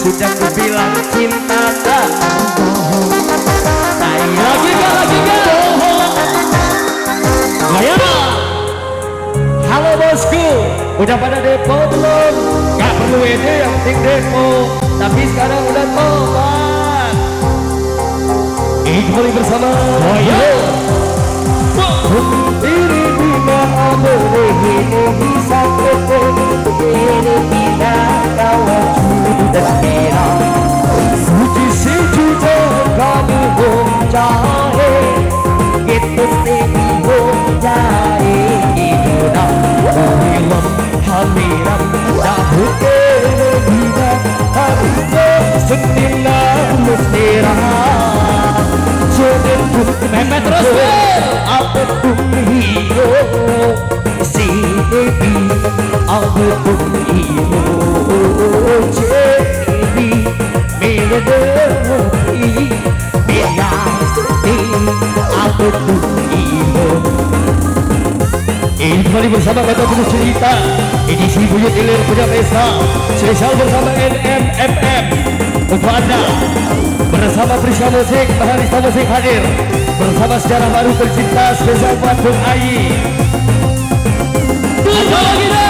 Sudah ku bilang cinta kamu Sayang Lagi gak, lagi gak? Layana Halo bosku. Udah pada depo belum? Gak perlu ini yang penting depo. Tapi sekarang udah tobat. Ini kembali bersama Oh iya. Diri bina amrehi bisa Diri. Bina kawan sudah हो जाए ये तुझसे भी हो जाए ये जोड़ा लम्हा मेरा तेरे भीगा हर को सुनने नाम तेरा। जो दिल मैं मैं अब तुम ही हो सीने भी अब तुम ही Pun hero ini bersama Kata Penuh Cerita. Edisi Buyut Ilir Punya Pesta. Spesial bersama NMFM Untuk Anda Bersama Prisya Musik Baharista Musik hadir. Bersama sejarah baru tercipta Spesial buat Bung Ayi. Ada lagi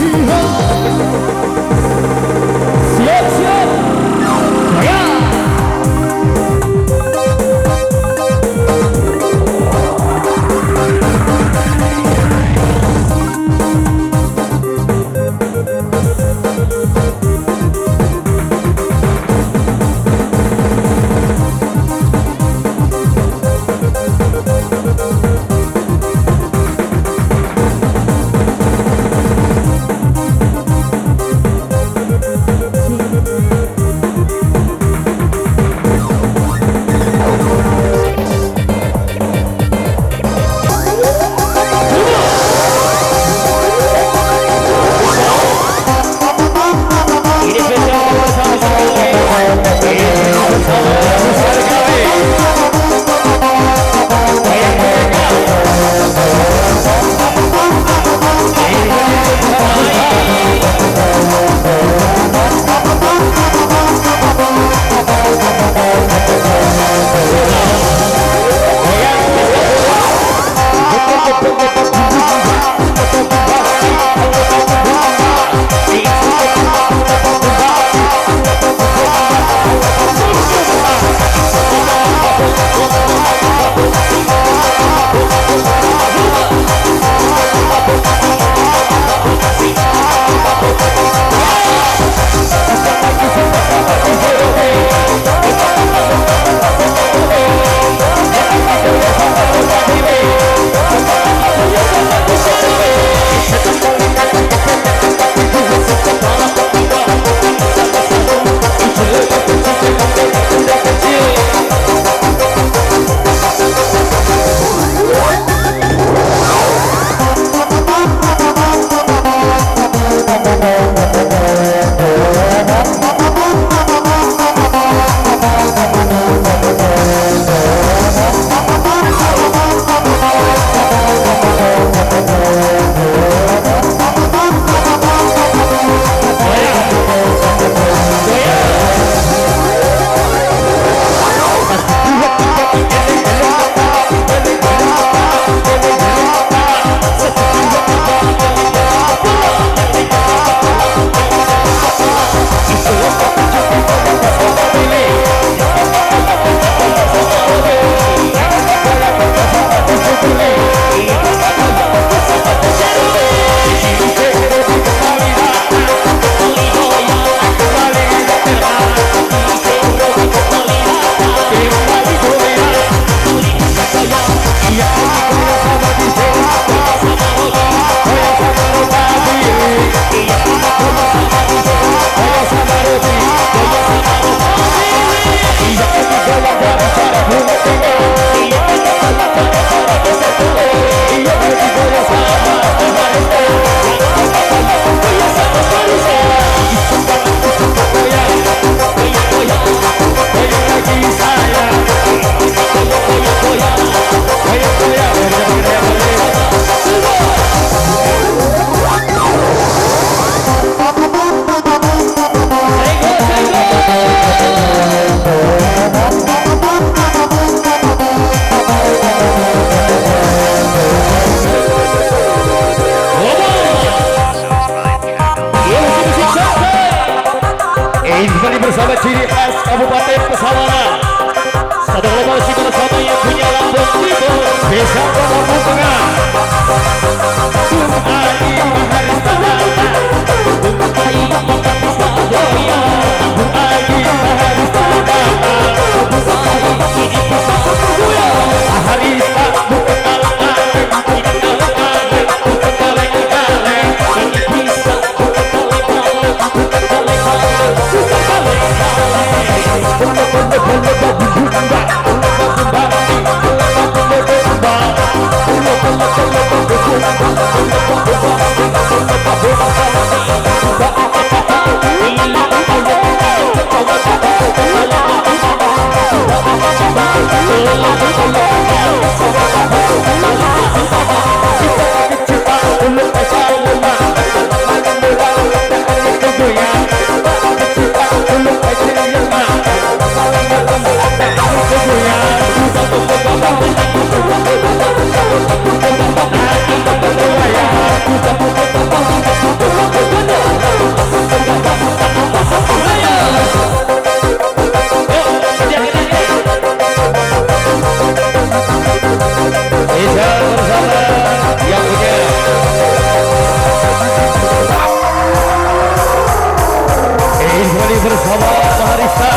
bersama Marisa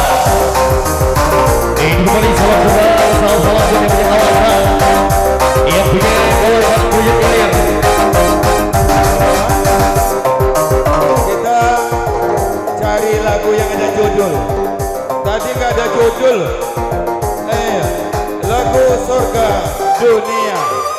Ini kembali sama-sama Sama-sama Sama-sama Jackie O'Toole. Eh, Lago Sorga Junior.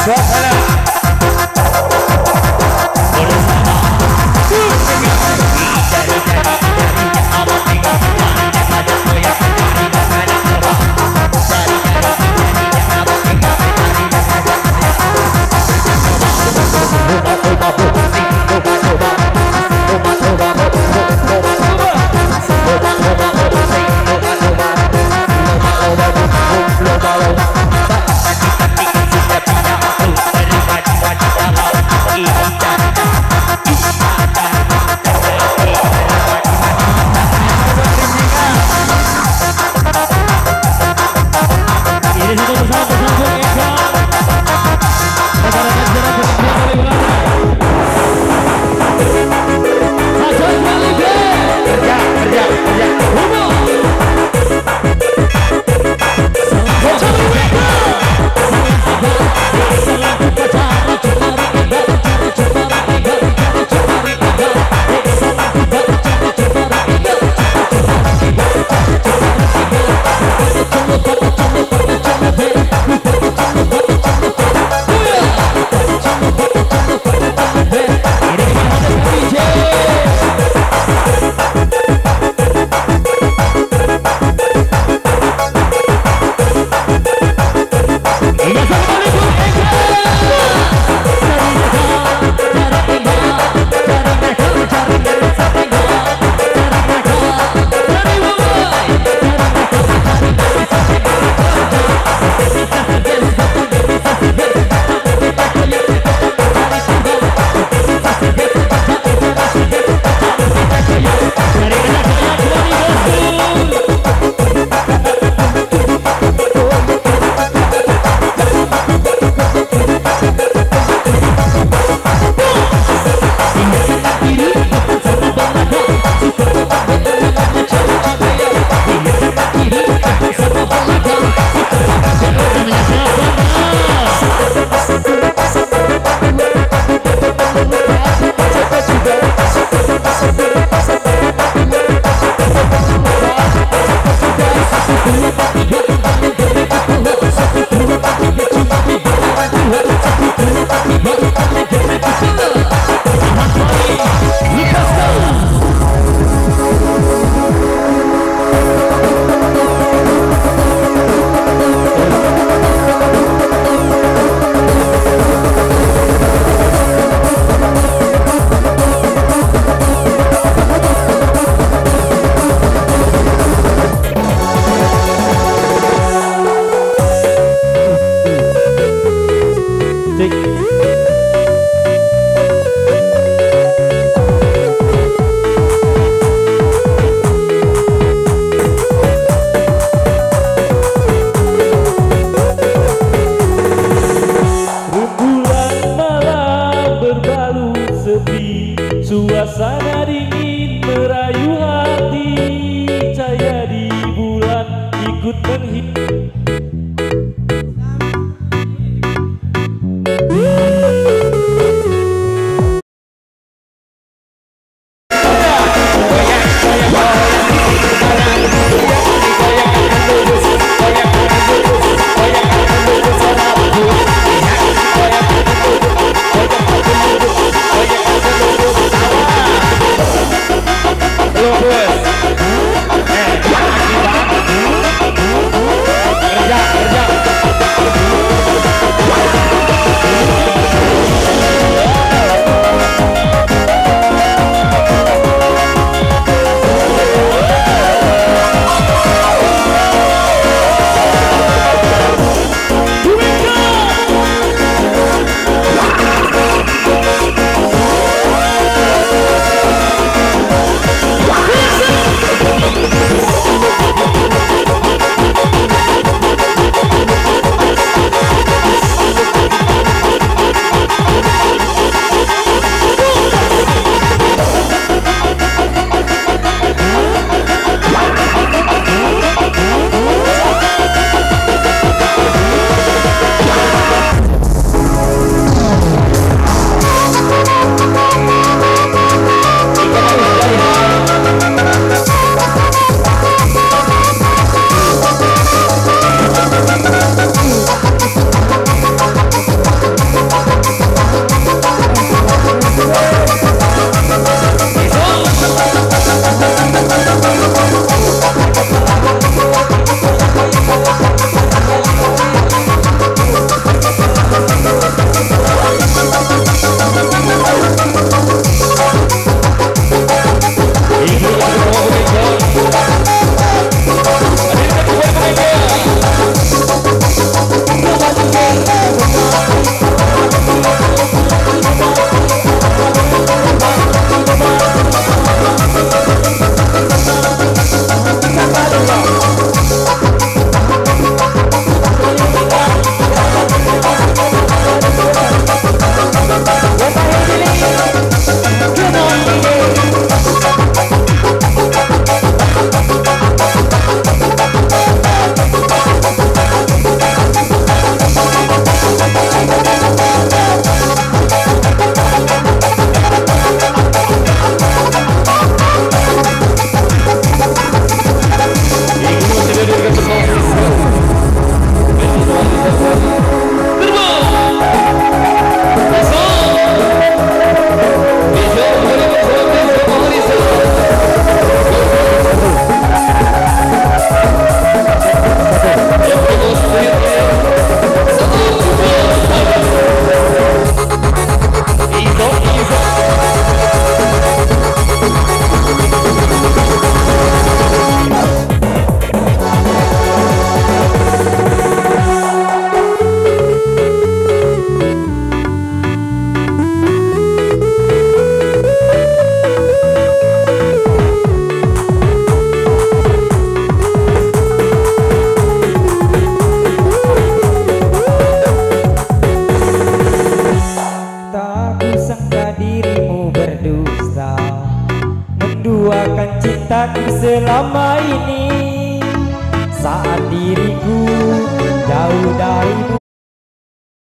Hello.